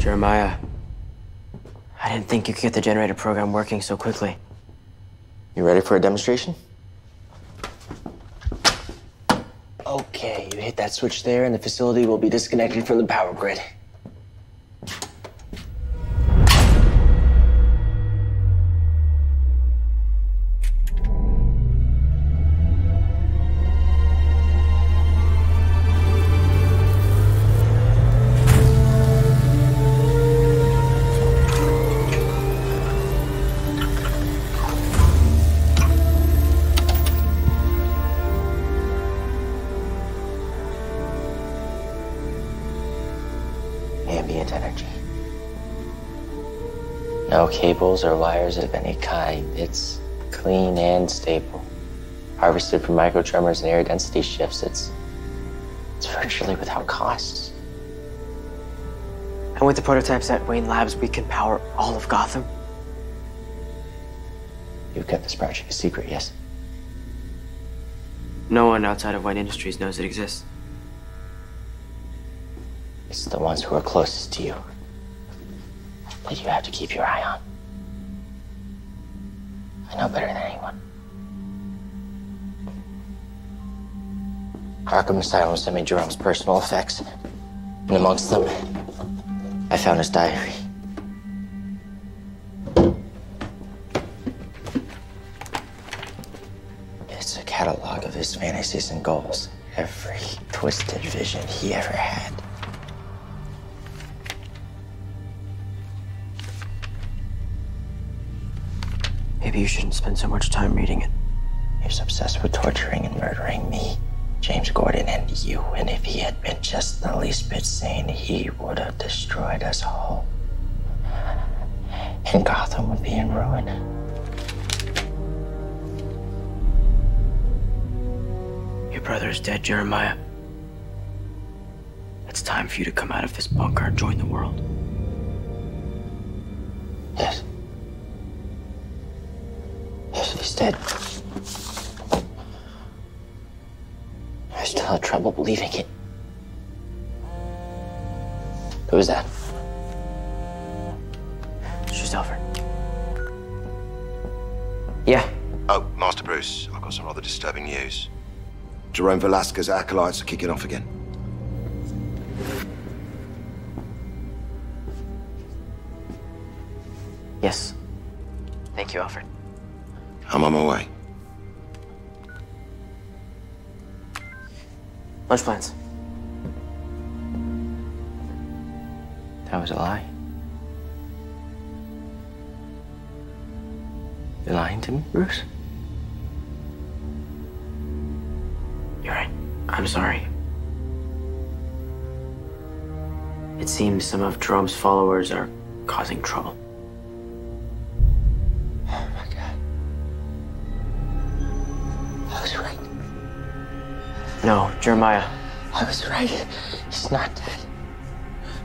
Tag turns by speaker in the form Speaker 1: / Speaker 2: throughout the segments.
Speaker 1: Jeremiah, I didn't think you could get the generator program working so quickly.
Speaker 2: You ready for a demonstration? Okay, you hit that switch there, and the facility will be disconnected from the power grid. Energy. No cables or wires of any kind. It's clean and stable. Harvested from microtremors and air density shifts. It's it's virtually without costs.
Speaker 1: And with the prototypes at Wayne Labs, we can power all of Gotham.
Speaker 2: You've kept this project a secret, yes?
Speaker 1: No one outside of Wayne Industries knows it exists.
Speaker 2: It's the ones who are closest to you that you have to keep your eye on. I know better than anyone. Arkham Asylum sent me Jerome's personal effects, and amongst them, I found his diary. It's a catalog of his fantasies and goals, every twisted vision he ever had.
Speaker 1: Maybe you shouldn't spend so much time reading it.
Speaker 2: He was obsessed with torturing and murdering me, James Gordon, and you. And if he had been just the least bit sane, he would have destroyed us all. And Gotham would be in ruin.
Speaker 1: Your brother is dead, Jeremiah. It's time for you to come out of this bunker and join the world.
Speaker 2: He's dead. I still have trouble believing it. Who was that?
Speaker 1: It's just Alfred. Yeah.
Speaker 3: Oh, Master Bruce, I've got some rather disturbing news. Jerome Valeska's acolytes are kicking off again.
Speaker 1: Yes. Thank you, Alfred.
Speaker 3: I'm on my way.
Speaker 1: Lunch plans.
Speaker 2: That was a lie. You're lying to me, Bruce?
Speaker 1: You're right. I'm sorry. It seems some of Jerome's followers are causing trouble. No, Jeremiah.
Speaker 2: I was right. He's not dead.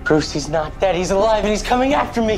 Speaker 2: Bruce, he's not dead. He's alive and he's coming after me.